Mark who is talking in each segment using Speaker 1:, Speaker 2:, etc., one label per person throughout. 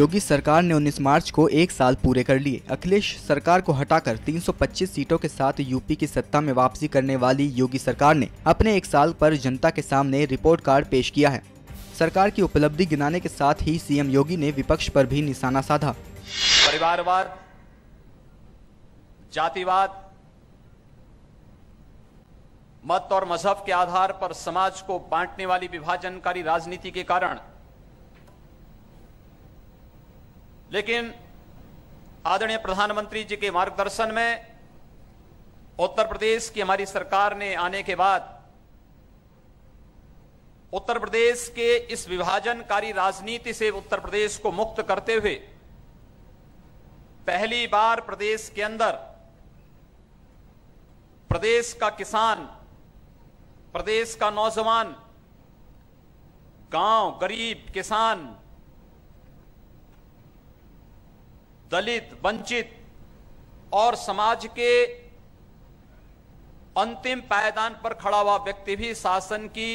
Speaker 1: योगी सरकार ने 19 मार्च को एक साल पूरे कर लिए। अखिलेश सरकार को हटाकर 325 सीटों के साथ यूपी की सत्ता में वापसी करने वाली योगी सरकार ने अपने एक साल पर जनता के सामने रिपोर्ट कार्ड पेश किया है। सरकार की उपलब्धि गिनाने के साथ ही सीएम योगी ने विपक्ष पर भी निशाना साधा।
Speaker 2: परिवारवाद, जातिवाद, मत और मज़हब के आधार पर समाज को बांटने वाली विभाजनकारी राजनीति के कारण लेकिन आदरणीय प्रधानमंत्री जी के मार्गदर्शन में उत्तर प्रदेश की हमारी सरकार ने आने के बाद उत्तर प्रदेश के इस विभाजनकारी राजनीति से उत्तर प्रदेश को मुक्त करते हुए पहली बार प्रदेश के अंदर प्रदेश का किसान, प्रदेश का नौजवान, गाँव, गरीब, किसान दलित वंचित और समाज के अंतिम पायदान पर खड़ा हुआ व्यक्ति भी शासन की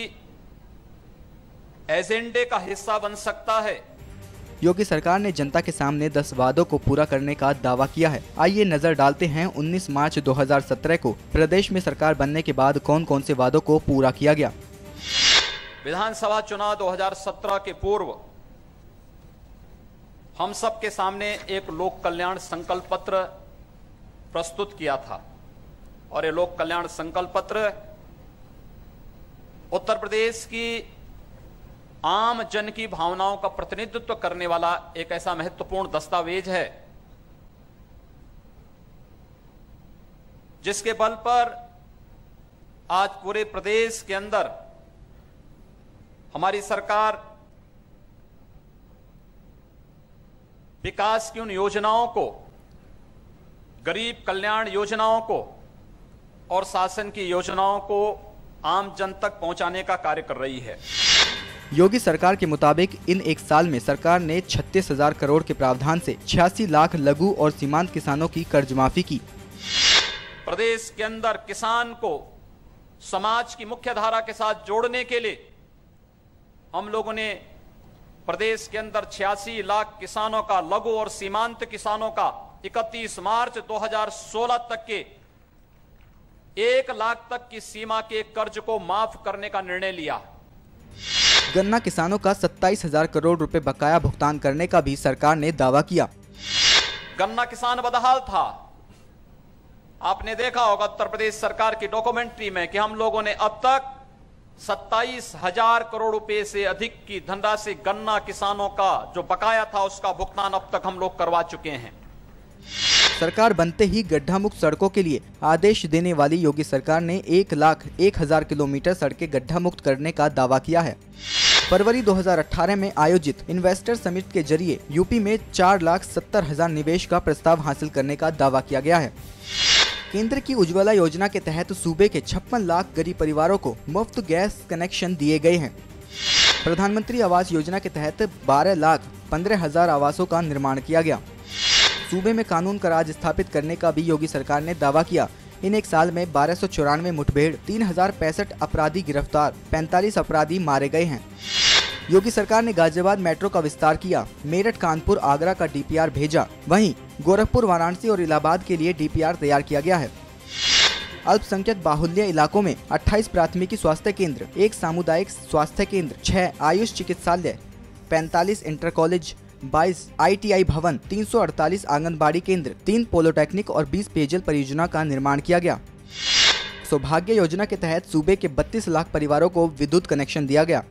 Speaker 2: एजेंडे का हिस्सा बन सकता है।
Speaker 1: योगी सरकार ने जनता के सामने 10 वादों को पूरा करने का दावा किया है। आइए नज़र डालते हैं 19 मार्च 2017 को। प्रदेश में सरकार बनने के बाद कौन कौन से वादों को पूरा किया गया?
Speaker 2: विधानसभा चुनाव 2017 के पूर्व हम सब के सामने एक लोक कल्याण संकल्प पत्र प्रस्तुत किया था। और ये लोक कल्याण संकल्प पत्र उत्तर प्रदेश की आम जन की भावनाओं का प्रतिनिधित्व करने वाला एक ऐसा महत्वपूर्ण दस्तावेज़ है, जिसके बल पर आज पूरे प्रदेश के अंदर हमारी सरकार विकास की उन योजनाओं को गरीब कल्याण योजनाओं को और शासन की योजनाओं को आम जन तक पहुँचाने का कार्य कर रही है।
Speaker 1: योगी सरकार के मुताबिक इन एक साल में सरकार ने छत्तीस हज़ार करोड़ के प्रावधान से छियासी लाख लघु और सीमांत किसानों की कर्ज माफ़ी की।
Speaker 2: प्रदेश के अंदर किसान को समाज की मुख्य धारा के साथ जोड़ने के लिए हम लोगों ने प्रदेश के अंदर छियासी लाख किसानों का लघु और सीमांत किसानों का 31 मार्च 2016 तक के एक लाख तक की सीमा के कर्ज को माफ़ करने का निर्णय लिया।
Speaker 1: गन्ना किसानों का सत्ताईस हज़ार करोड़ रुपए बकाया भुगतान करने का भी सरकार ने दावा किया।
Speaker 2: गन्ना किसान बदहाल था। आपने देखा होगा उत्तर प्रदेश सरकार की डॉक्यूमेंट्री में कि हम लोगों ने अब तक सत्ताईस हज़ार करोड़ रुपए से अधिक की धनराशि गन्ना किसानों का, जो बकाया था उसका भुगतान अब तक हम लोग करवा चुके हैं।
Speaker 1: सरकार बनते ही गड्ढा मुक्त सड़कों के लिए आदेश देने वाली योगी सरकार ने एक लाख एक हज़ार किलोमीटर सड़कें गड्ढा मुक्त करने का दावा किया है। फरवरी 2018 में आयोजित इन्वेस्टर समिट के ज़रिए यूपी में चार लाख सत्तर हज़ार निवेश का प्रस्ताव हासिल करने का दावा किया गया है। केंद्र की उज्ज्वला योजना के तहत सूबे के छप्पन लाख गरीब परिवारों को मुफ़्त गैस कनेक्शन दिए गए हैं। प्रधानमंत्री आवास योजना के तहत 12 लाख पंद्रह हज़ार आवासों का निर्माण किया गया। सूबे में कानून का राज स्थापित करने का भी योगी सरकार ने दावा किया। इन एक साल में बारह सौ चौरानवे मुठभेड़, तीन हज़ार पैंसठ अपराधी गिरफ़्तार, पैंतालीस अपराधी मारे गए हैं। योगी सरकार ने गाजियाबाद मेट्रो का विस्तार किया। मेरठ, कानपुर, आगरा का डीपीआर भेजा। वहीं गोरखपुर, वाराणसी और इलाहाबाद के लिए डीपीआर तैयार किया गया है। अल्पसंख्यक बाहुल्य इलाकों में 28 प्राथमिकी स्वास्थ्य केंद्र, एक सामुदायिक स्वास्थ्य केंद्र, छह आयुष चिकित्सालय 45 इंटर कॉलेज 22 आईटीआई भवन 348 आंगनबाड़ी केंद्र, तीन पोलोटेक्निक और 20 पेयजल परियोजना का निर्माण किया गया। सौभाग्य योजना के तहत सूबे के 32 लाख परिवारों को विद्युत कनेक्शन दिया गया।